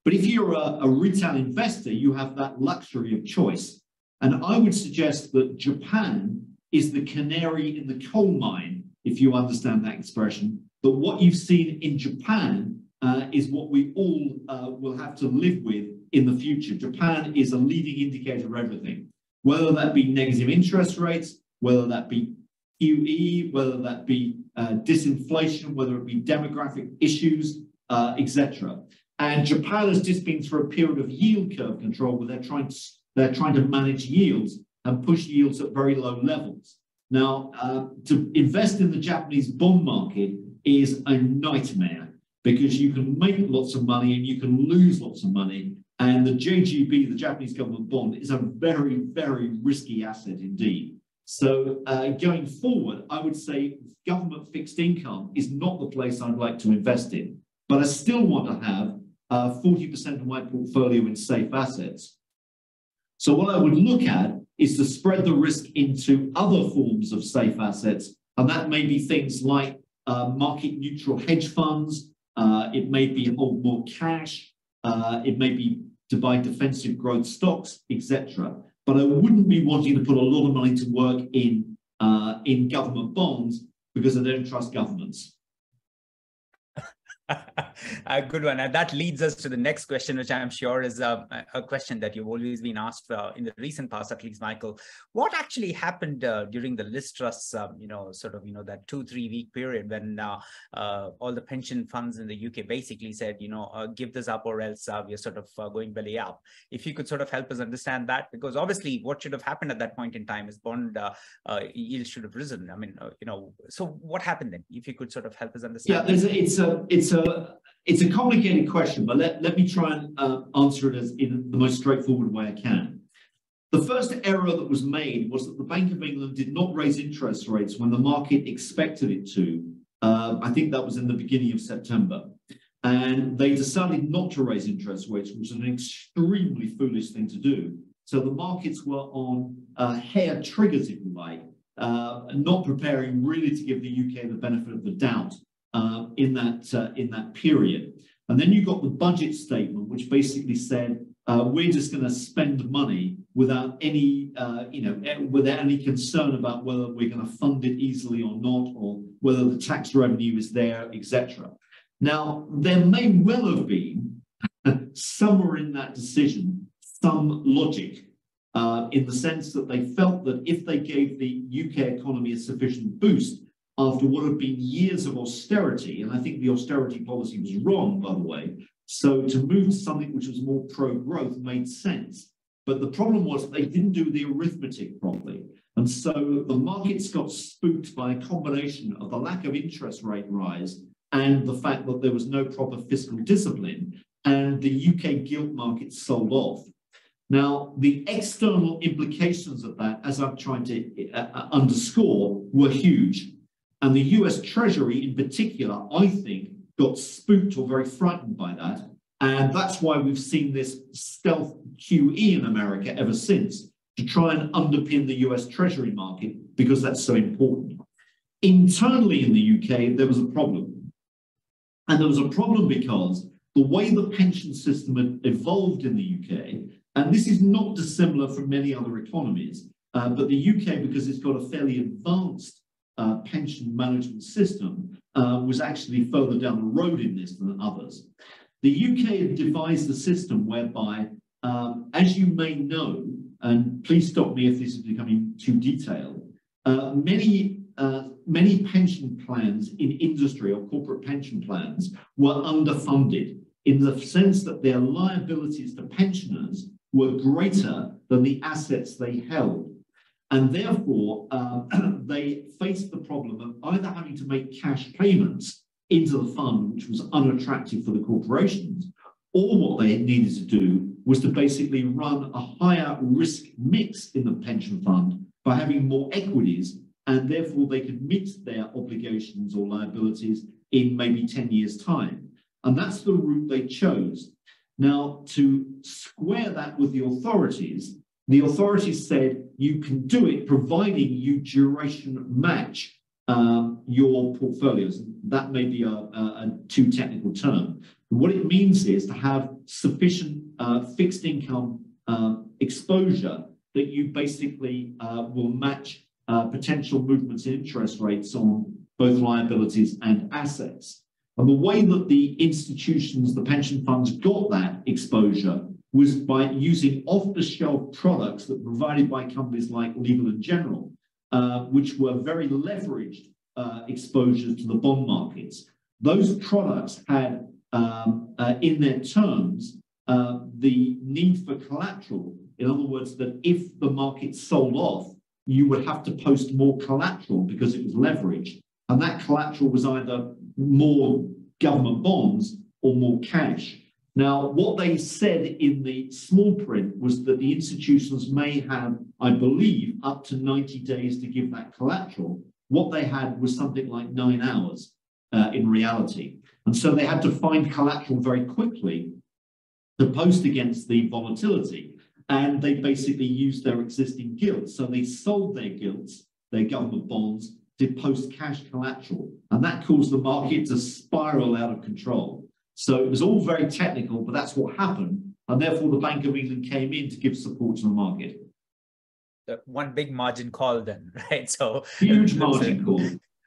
But if you're a, a retail investor, you have that luxury of choice. And I would suggest that Japan is the canary in the coal mine, if you understand that expression, that what you've seen in Japan uh, is what we all uh, will have to live with in the future. Japan is a leading indicator of everything, whether that be negative interest rates, whether that be QE, whether that be uh, disinflation, whether it be demographic issues, uh, etc. And Japan has just been through a period of yield curve control where they're trying to they're trying to manage yields and push yields at very low levels. Now, uh, to invest in the Japanese bond market is a nightmare because you can make lots of money and you can lose lots of money. And the JGB, the Japanese government bond, is a very, very risky asset indeed. So uh, going forward, I would say government fixed income is not the place I'd like to invest in, but I still want to have 40% uh, of my portfolio in safe assets. So what I would look at is to spread the risk into other forms of safe assets, and that may be things like uh, market neutral hedge funds, uh, it may be hold more cash, uh, it may be to buy defensive growth stocks, etc but I wouldn't be wanting to put a lot of money to work in uh, in government bonds because I don't trust governments. *laughs* a good one. And that leads us to the next question, which I'm sure is a, a question that you've always been asked uh, in the recent past, at least, Michael. What actually happened uh, during the Liz Truss, um, you know, sort of, you know, that two, three week period when uh, uh all the pension funds in the UK basically said, you know, uh, give this up or else uh, we're sort of going belly up. If you could sort of help us understand that, because obviously what should have happened at that point in time is bond yields should have risen. I mean, you know, so what happened then? If you could sort of help us understand. Yeah, a, it's a, it's a, it's a complicated question, but let, let me try and uh, answer it as in the most straightforward way I can. The first error that was made was that the Bank of England did not raise interest rates when the market expected it to. Uh, I think that was in the beginning of September. And they decided not to raise interest rates, which was an extremely foolish thing to do. So the markets were on uh, hair triggers, if you like, uh, not preparing really to give the UK the benefit of the doubt in that uh, in that period. And then you got the budget statement, which basically said uh, we're just going to spend money without any uh, you know eh, without any concern about whether we're going to fund it easily or not, or whether the tax revenue is there, etc. Now there may well have been *laughs* somewhere in that decision some logic. Uh, in the sense that they felt that if they gave the UK economy a sufficient boost, after what had been years of austerity, and I think the austerity policy was wrong, by the way. So to move to something which was more pro-growth made sense. But the problem was they didn't do the arithmetic properly. And so the markets got spooked by a combination of the lack of interest rate rise and the fact that there was no proper fiscal discipline, and the UK gilt market sold off. Now, the external implications of that, as I'm trying to uh, uh underscore, were huge. And the US Treasury, in particular, I think, got spooked or very frightened by that. And that's why we've seen this stealth QE in America ever since to try and underpin the US Treasury market because that's so important. Internally in the UK, there was a problem. And there was a problem because the way the pension system had evolved in the UK, and this is not dissimilar from many other economies, uh, but the UK, because it's got a fairly advanced uh, pension management system uh, was actually further down the road in this than others. The UK had devised a system whereby, um, as you may know, and please stop me if this is becoming too detailed, uh, many uh, many pension plans in industry or corporate pension plans were underfunded in the sense that their liabilities to pensioners were greater than the assets they held. And therefore, uh, *clears throat* they faced the problem of either having to make cash payments into the fund, which was unattractive for the corporations, or what they needed to do was to basically run a higher risk mix in the pension fund by having more equities, and therefore they could meet their obligations or liabilities in maybe 10 years' time. And that's the route they chose. Now, to square that with the authorities, the authorities said you can do it providing you duration match um, your portfolios. That may be a, a, a, too technical term. what it means is to have sufficient uh, fixed income uh, exposure that you basically uh, will match uh, potential movements in interest rates on both liabilities and assets. And the way that the institutions, the pension funds got that exposure was by using off-the-shelf products that were provided by companies like Legal and General, uh, which were very leveraged uh, exposures to the bond markets. Those products had um, uh, in their terms uh, the need for collateral. In other words, that if the market sold off, you would have to post more collateral because it was leveraged. And that collateral was either more government bonds or more cash. Now, what they said in the small print was that the institutions may have, I believe, up to 90 days to give that collateral. What they had was something like nine hours uh, in reality. And so they had to find collateral very quickly to post against the volatility. And they basically used their existing gilts. So they sold their gilts, their government bonds, to post cash collateral. And that caused the market to spiral out of control. So it was all very technical, but that's what happened. And therefore, the Bank of England came in to give support to the market. one big margin call, then, *laughs* right? So huge margin *laughs* call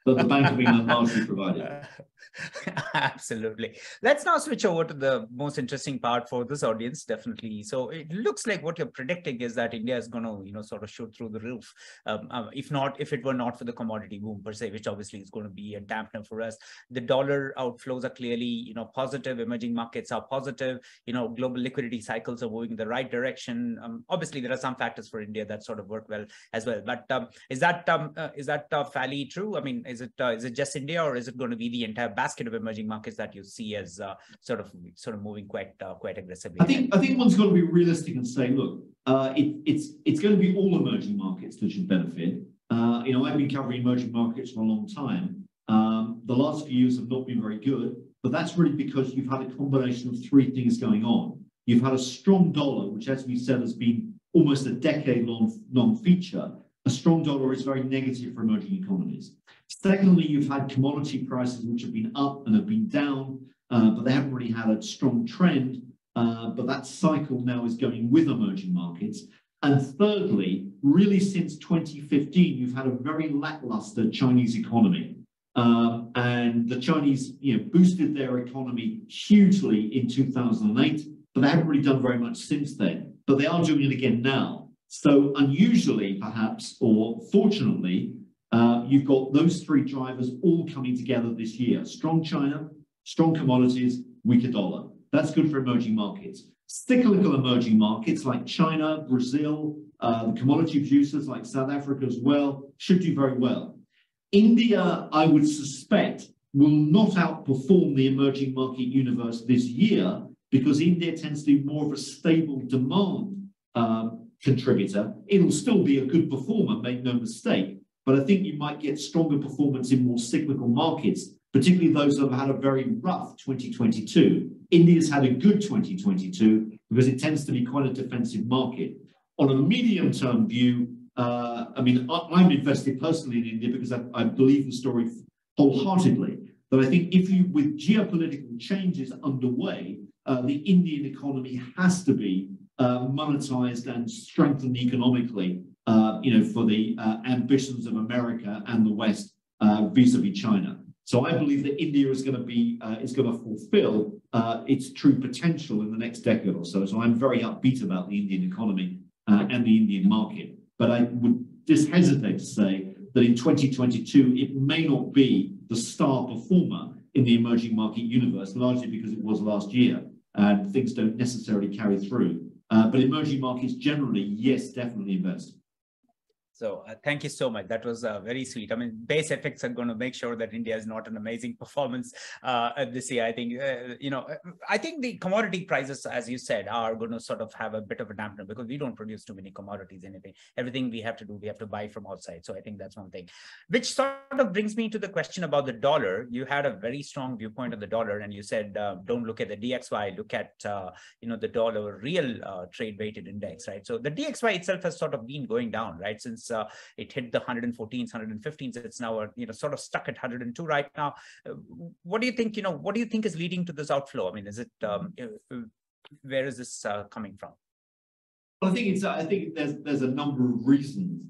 that the Bank of England largely provided. *laughs* *laughs* Absolutely. Let's now switch over to the most interesting part for this audience, definitely. So it looks like what you're predicting is that India is going to, you know, sort of shoot through the roof. Um, uh, if not, if it were not for the commodity boom per se, which obviously is going to be a dampener for us. The dollar outflows are clearly, you know, positive. Emerging markets are positive. You know, global liquidity cycles are moving in the right direction. Um, obviously, there are some factors for India that sort of work well as well. But um, is that um, uh, is that uh, fairly true? I mean, is it uh, is it just India or is it going to be the entire basket of emerging markets that you see as uh, sort of sort of moving quite uh, quite aggressively? I think I think one's got to be realistic and say, look, uh, it, it's it's going to be all emerging markets that should benefit. Uh, you know, I've been covering emerging markets for a long time. Um, the last few years have not been very good, but that's really because you've had a combination of three things going on. You've had a strong dollar, which, as we said, has been almost a decade-long non-feature. A strong dollar is very negative for emerging economies. Secondly, you've had commodity prices which have been up and have been down, uh, but they haven't really had a strong trend. Uh, but that cycle now is going with emerging markets. And thirdly, really since 2015, you've had a very lackluster Chinese economy. Um, and the Chinese you know, boosted their economy hugely in 2008, but they haven't really done very much since then. But they are doing it again now. So unusually, perhaps, or fortunately, uh, you've got those three drivers all coming together this year. Strong China, strong commodities, weaker dollar. That's good for emerging markets. Cyclical emerging markets like China, Brazil, uh, the commodity producers like South Africa as well should do very well. India, I would suspect, will not outperform the emerging market universe this year because India tends to be more of a stable demand um, contributor. It'll still be a good performer, make no mistake, but I think you might get stronger performance in more cyclical markets, particularly those that have had a very rough 2022. India's had a good 2022 because it tends to be quite a defensive market. On a medium term view, uh, I mean, I, am invested personally in India because I, I believe the story wholeheartedly. But I think if you, with geopolitical changes underway, uh, the Indian economy has to be uh, monetized and strengthened economically uh, you know, for the uh, ambitions of America and the West uh, vis-a-vis China. So I believe that India is going to be uh, is going to fulfill uh, its true potential in the next decade or so. So I'm very upbeat about the Indian economy and the Indian market. But I would just hesitate to say that in 2022 it may not be the star performer in the emerging market universe, largely because it was last year and things don't necessarily carry through. Uh, but emerging markets generally, yes, definitely invest. So uh, thank you so much. That was uh, very sweet. I mean, base effects are going to make sure that India is not an amazing *laughs* performance uh, this year. I think, uh, you know, uh, I think the commodity prices, as you said, are going to sort of have a bit of a dampener because we don't produce too many commodities, anything. Everything we have to do, we have to buy from outside. So I think that's one thing, which sort of brings me to the question about the dollar. You had a very strong viewpoint on the dollar and you said, uh, don't look at the DXY, look at, you know, the dollar real trade weighted index, right? So the DXY itself has sort of been going down, right? Since uh, it hit the 114s, 115s. It's now, uh, you know, sort of stuck at 102 right now. Uh, what do you think, you know, what do you think is leading to this outflow? I mean, is it, um, uh, where is this uh, coming from? Well, I think it's, I think there's, there's a number of reasons,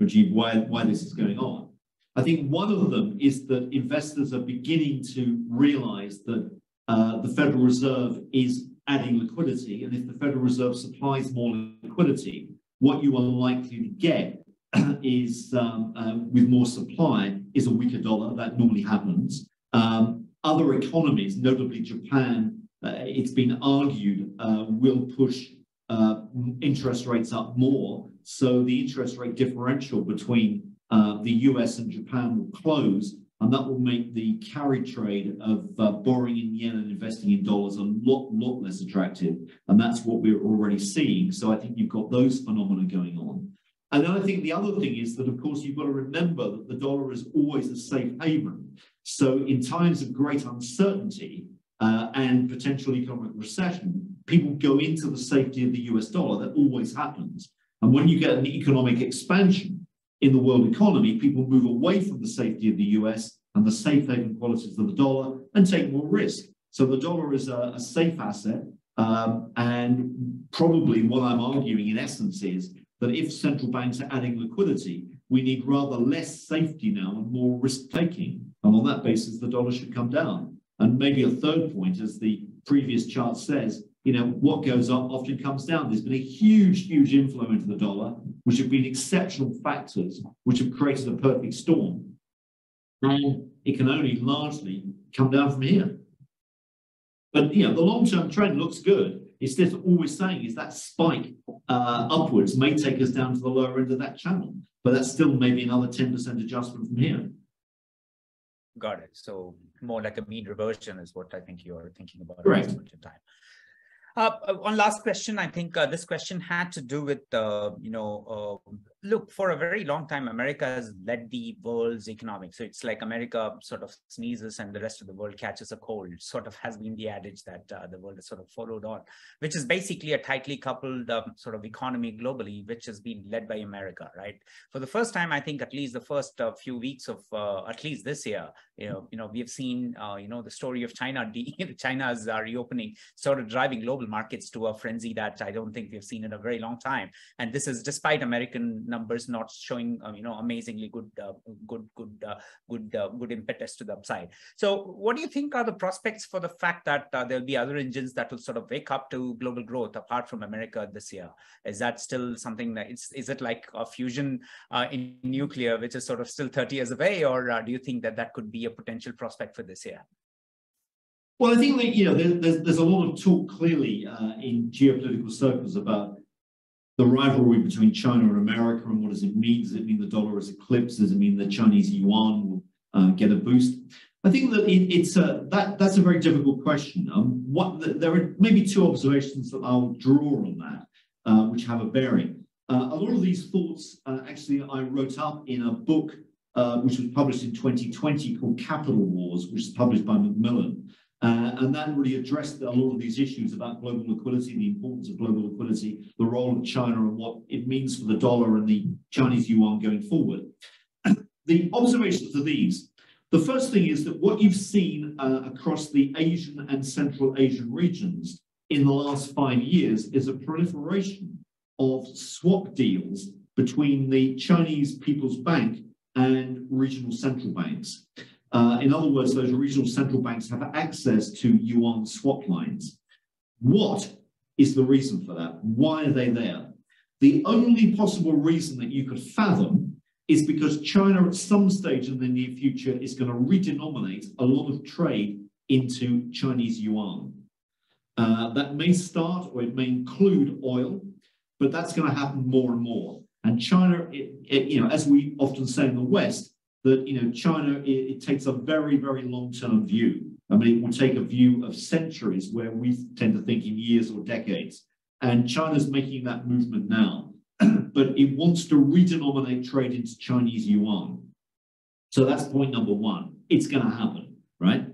Rajeev, why, why this is going on. I think one of them is that investors are beginning to realize that uh, the Federal Reserve is adding liquidity. And if the Federal Reserve supplies more liquidity, what you are likely to get *clears throat* is um, uh, with more supply is a weaker dollar. That normally happens. Um, other economies, notably Japan, uh, it's been argued uh, will push uh, interest rates up more. So the interest rate differential between uh, the US and Japan will close, and that will make the carry trade of uh, borrowing in yen and investing in dollars a lot, lot less attractive. And that's what we're already seeing. So I think you've got those phenomena going on. And then I think the other thing is that, of course, you've got to remember that the dollar is always a safe haven. So in times of great uncertainty uh, and potential economic recession, people go into the safety of the US dollar. That always happens. And when you get an economic expansion in the world economy, people move away from the safety of the US and the safe haven qualities of the dollar and take more risk. So the dollar is a, a safe asset. Um, and probably what I'm arguing in essence is that if central banks are adding liquidity, we need rather less safety now and more risk taking. And on that basis, the dollar should come down. And maybe a third point, as the previous chart says, you know, what goes up often comes down. There's been a huge, huge inflow into the dollar, which have been exceptional factors, which have created a perfect storm. And it can only largely come down from here. But, you know, the long-term trend looks good. It's just all we're saying is that spike uh, upwards may take us down to the lower end of that channel, but that's still maybe another 10% adjustment from here. Got it. So more like a mean reversion is what I think you're thinking about. Correct. Time. Uh, uh, one last question. I think uh, this question had to do with, uh, you know, uh, look, for a very long time, America has led the world's economic. So it's like America sort of sneezes and the rest of the world catches a cold, sort of has been the adage that uh, the world has sort of followed on, which is basically a tightly coupled um, sort of economy globally, which has been led by America, right? For the first time, I think at least the first few weeks of at least this year, you know, you know, we have seen, you know, the story of China, *laughs* China's reopening sort of driving global markets to a frenzy that I don't think we've seen in a very long time. And this is despite American numbers not showing, um, you know, amazingly good, uh, good, good, uh, good, uh, good impetus to the upside. So, what do you think are the prospects for the fact that uh, there'll be other engines that will sort of wake up to global growth apart from America this year? Is that still something that is? Is it like a fusion uh, in nuclear, which is sort of still 30 years away, or uh, do you think that that could be a potential prospect for this year? Well, I think that you know there's there's a lot of talk clearly uh, in geopolitical circles about the rivalry between China and America and what does it mean? Does it mean the dollar is eclipsed? Does it mean the Chinese yuan will uh, get a boost? I think that it, it's a that that's a very difficult question. Um, what the, there are maybe two observations that I'll draw on that, uh, which have a bearing. Uh, a lot of these thoughts, uh, actually, I wrote up in a book uh, which was published in 2020 called Capital Wars, which is published by Macmillan. Uh, and that really addressed a lot of these issues about global liquidity, the importance of global liquidity, the role of China and what it means for the dollar and the Chinese yuan going forward. *clears throat* the observations are these. The first thing is that what you've seen uh, across the Asian and Central Asian regions in the last five years is a proliferation of swap deals between the Chinese People's Bank and regional central banks. Uh, in other words, those regional central banks have access to yuan swap lines. What is the reason for that? Why are they there? The only possible reason that you could fathom is because China at some stage in the near future is going to redenominate a lot of trade into Chinese yuan. Uh, that may start or it may include oil, but that's going to happen more and more. And China, it, it, you know, as we often say in the West, that you know China it, it takes a very very long term view. I mean, it will take a view of centuries where we tend to think in years or decades. And China's making that movement now, *clears throat* but it wants to redenominate trade into Chinese yuan. So that's point number one. It's going to happen, right?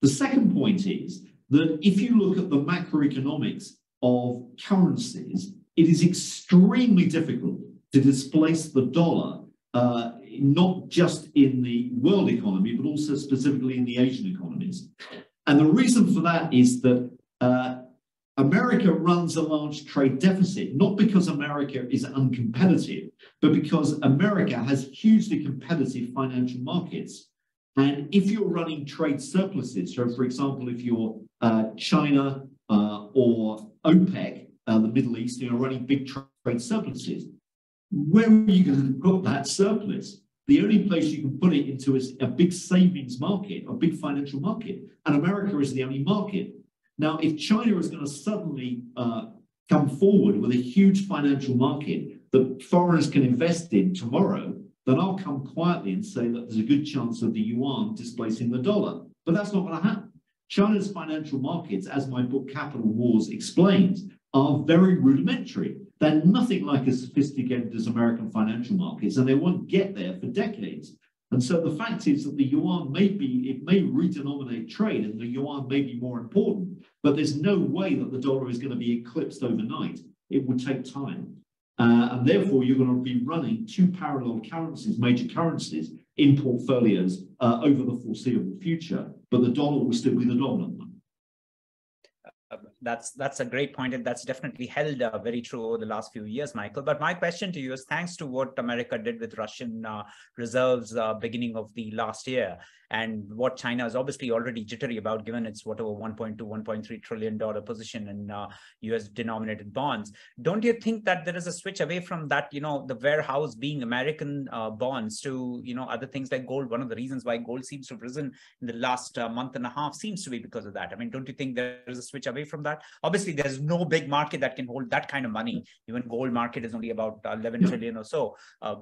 The second point is that if you look at the macroeconomics of currencies, it is extremely difficult to displace the dollar, uh, not just in the world economy, but also specifically in the Asian economies. And the reason for that is that uh, America runs a large trade deficit, not because America is uncompetitive, but because America has hugely competitive financial markets. And if you're running trade surpluses, so for example, if you're uh, China uh, or OPEC, uh, the Middle East, you're running big trade surpluses, where are you going to put that surplus? The only place you can put it into is a big savings market, a big financial market. And America is the only market. Now, if China is going to suddenly uh, come forward with a huge financial market that foreigners can invest in tomorrow, then I'll come quietly and say that there's a good chance of the yuan displacing the dollar. But that's not going to happen. China's financial markets, as my book Capital Wars explains, are very rudimentary. They're nothing like as sophisticated as American financial markets, and they won't get there for decades. And so the fact is that the yuan may be, it may redenominate trade and the yuan may be more important, but there's no way that the dollar is going to be eclipsed overnight. It would take time. Uh, and therefore, you're going to be running two parallel currencies, major currencies, in portfolios uh, over the foreseeable future, but the dollar will still be the dominant that's that's a great point, and that's definitely held uh, very true over the last few years, Michael. But my question to you is, thanks to what America did with Russian uh, reserves uh, beginning of the last year, and what China is obviously already jittery about, given its whatever 1.2, 1.3 trillion dollar position in U.S. Uh, denominated bonds. Don't you think that there is a switch away from that, you know, the warehouse being American uh, bonds to you know other things like gold? One of the reasons why gold seems to have risen in the last uh, month and a half seems to be because of that. I mean, don't you think there is a switch away from that? Obviously, there's no big market that can hold that kind of money. Even gold market is only about 11 yeah. trillion or so. Uh,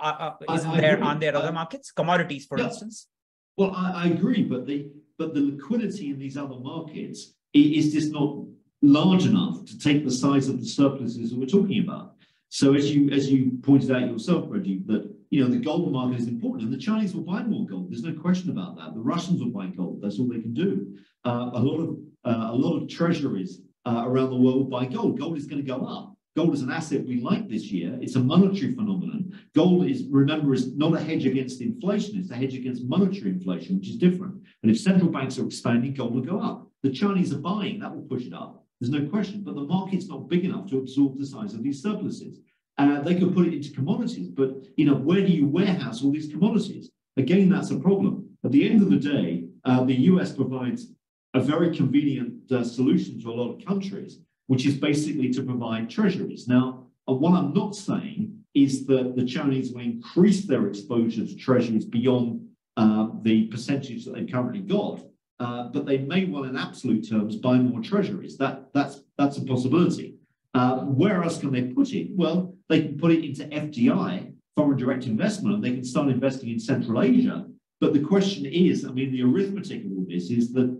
uh, uh isn't I, there? Aren't there other markets, commodities, for yeah. instance? Well, I, I, agree, but the but the liquidity in these other markets is just not large enough to take the size of the surpluses that we're talking about. So as you as you pointed out yourself, Rajeev, that you know the gold market is important, and the Chinese will buy more gold. There's no question about that. The Russians will buy gold. That's all they can do. Uh, a lot of uh, a lot of treasuries uh, around the world buy gold. Gold is going to go up. Gold is an asset we like this year. It's a monetary phenomenon. Gold is, remember, is not a hedge against inflation. It's a hedge against monetary inflation, which is different. And if central banks are expanding, gold will go up. The Chinese are buying, that will push it up. There's no question. But the market's not big enough to absorb the size of these surpluses. Uh, they could put it into commodities, but you know, where do you warehouse all these commodities? Again, that's a problem. At the end of the day, uh, the US provides a very convenient uh, solution to a lot of countries, which is basically to provide treasuries. Now, uh, what I'm not saying is that the Chinese will increase their exposure to treasuries beyond uh, the percentage that they've currently got, uh, but they may well, in absolute terms, buy more treasuries. That that's that's a possibility. Uh, where else can they put it? Well, they can put it into FDI, foreign direct investment, and they can start investing in Central Asia. But the question is, I mean, the arithmetic of all this is that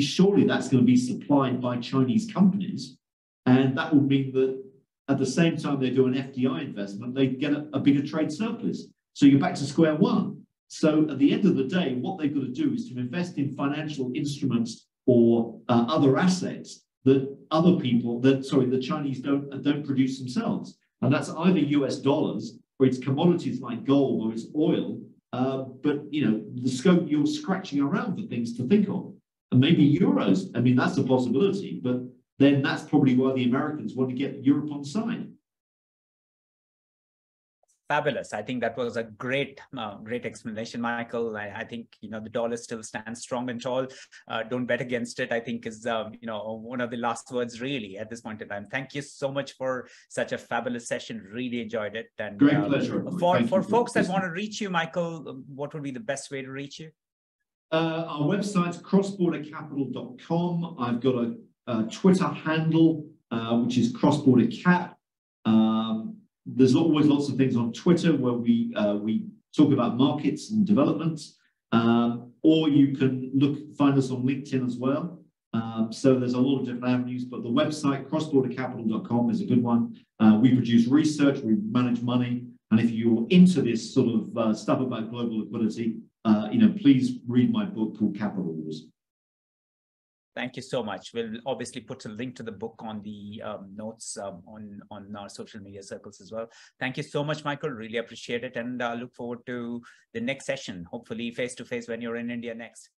surely that's going to be supplied by Chinese companies. And that would mean that at the same time they do an FDI investment, they get a, a bigger trade surplus. So you're back to square one. So at the end of the day, what they've got to do is to invest in financial instruments or uh, other assets that other people, that sorry, the Chinese don't don't produce themselves, and that's either U.S. dollars or it's commodities like gold or it's oil. Uh, but you know the scope you're scratching around for things to think of and maybe euros. I mean, that's a possibility, but then that's probably why the Americans want to get Europe on side. Fabulous. I think that was a great, uh, great explanation, Michael. I, I, think, you know, the dollar still stands strong and tall. Uh, don't bet against it, I think is, um, you know, one of the last words really at this point in time. Thank you so much for such a fabulous session. Really enjoyed it. And Great um, pleasure. For, for folks that want to reach you, Michael, what would be the best way to reach you? Uh, our website's crossbordercapital.com. I've got a, a Twitter handle, uh, which is crossbordercap. Um, there's always lots of things on Twitter where we uh, we talk about markets and developments. Um, or you can look find us on LinkedIn as well. Um, so there's a lot of different avenues, but the website crossbordercapital.com is a good one. Uh, we produce research, we manage money, and if you're into this sort of uh, stuff about global liquidity, uh, you know, please read my book called Capital Wars. Thank you so much. We'll obviously put a link to the book on the um, notes um, on, on our social media circles as well. Thank you so much, Michael. Really appreciate it. And uh, look forward to the next session, hopefully face to face when you're in India next.